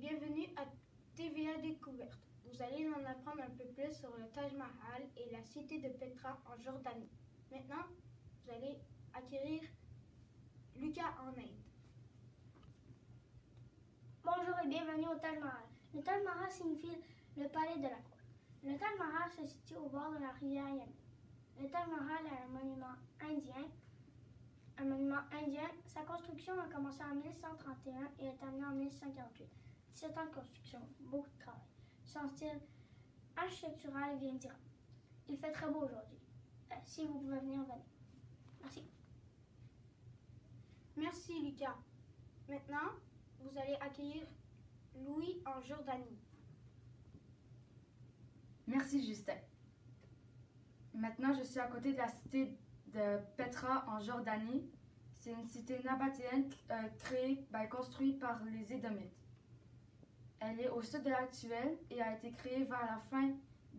bienvenue à TVA Découverte. Vous allez en apprendre un peu plus sur le Taj Mahal et la cité de Petra en Jordanie. Maintenant, vous allez acquérir Lucas en Inde. Bonjour et bienvenue au Taj Mahal. Le Taj Mahal signifie le palais de la cour. Le Taj Mahal se situe au bord de la rivière Yamuna. Le Taj Mahal est un monument indien. Un monument indien. Sa construction a commencé en 1131 et est terminée en 1148. 17 ans de construction, beaucoup de travail. Son style architectural vient d'Iran. Il fait très beau aujourd'hui. Euh, si vous pouvez venir, venez. Merci. Merci Lucas. Maintenant, vous allez accueillir Louis en Jordanie. Merci Justin. Maintenant, je suis à côté de la cité de Petra en Jordanie. C'est une cité nabatéenne euh, créée, ben, construite par les Édomites. Elle est au sud de l'actuelle et a été créée vers la fin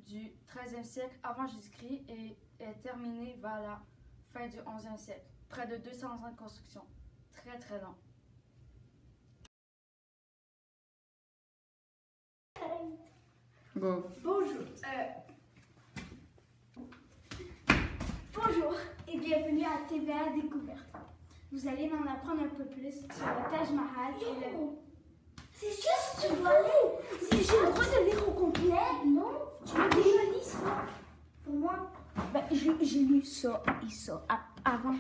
du 13e siècle avant Jésus-Christ et est terminée vers la fin du 11e siècle. Près de 200 ans de construction. Très très long. Go. Bonjour. Bonjour et bienvenue à TVA Découverte. Vous allez en apprendre un peu plus sur le Taj Mahal et le... C'est juste que tu. Si j'ai le droit de lire au complet, non. Tu as déjà lu ça. Pour moi, Ben, j'ai lu ça et ça avant